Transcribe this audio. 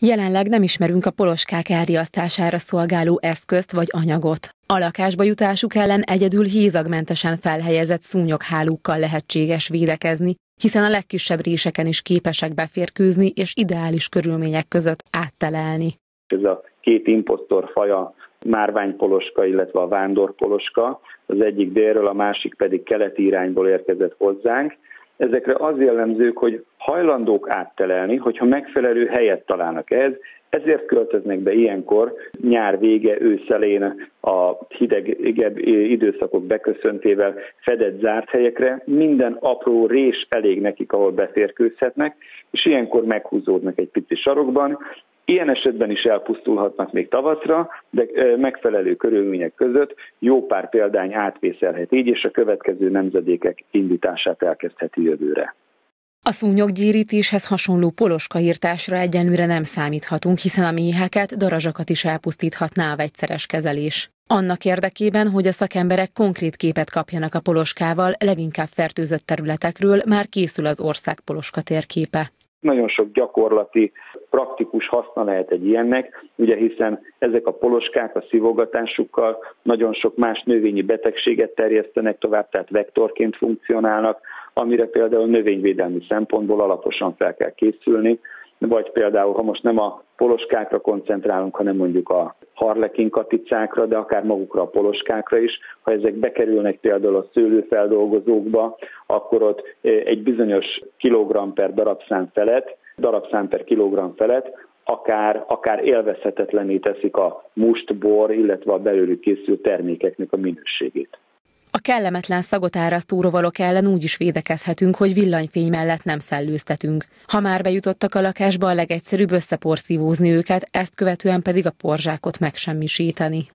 Jelenleg nem ismerünk a poloskák elriasztására szolgáló eszközt vagy anyagot. A lakásba jutásuk ellen egyedül hézagmentesen felhelyezett szúnyoghálókkal lehetséges védekezni, hiszen a legkisebb réseken is képesek beférkőzni és ideális körülmények között áttelelni. Ez a két imposztor faja márványpoloska, illetve a vándorpoloska, az egyik délről, a másik pedig keleti irányból érkezett hozzánk, Ezekre az jellemzők, hogy hajlandók áttelelni, hogyha megfelelő helyet találnak ez, ezért költöznek be ilyenkor nyár vége, őszelén a hidegebb időszakok beköszöntével fedett zárt helyekre. Minden apró rés elég nekik, ahol beférkőzhetnek, és ilyenkor meghúzódnak egy pici sarokban, Ilyen esetben is elpusztulhatnak még tavaszra, de megfelelő körülmények között jó pár példány átvészelhet így, és a következő nemzedékek indítását elkezdheti jövőre. A szúnyoggyérítéshez hasonló poloskaírtásra egyenlőre nem számíthatunk, hiszen a méheket, darazsakat is elpusztíthatná a vegyszeres kezelés. Annak érdekében, hogy a szakemberek konkrét képet kapjanak a poloskával, leginkább fertőzött területekről már készül az ország poloska térképe. Nagyon sok gyakorlati, praktikus haszna lehet egy ilyennek, ugye hiszen ezek a poloskák a szivogatásukkal nagyon sok más növényi betegséget terjesztenek tovább, tehát vektorként funkcionálnak, amire például növényvédelmi szempontból alaposan fel kell készülni, vagy például, ha most nem a poloskákra koncentrálunk, hanem mondjuk a harlekin katicákra, de akár magukra a poloskákra is, ha ezek bekerülnek például a szőlőfeldolgozókba, akkor ott eh, egy bizonyos kilogramm per darabszám felett, darabszám per kilogramm felett akár, akár élvezhetetlené teszik a must, bor, illetve a belőlük készült termékeknek a minőségét. Kellemetlen szagot árasztó rovalok ellen úgy is védekezhetünk, hogy villanyfény mellett nem szellőztetünk. Ha már bejutottak a lakásba, a legegyszerűbb összeporszívózni őket, ezt követően pedig a porzsákot megsemmisíteni.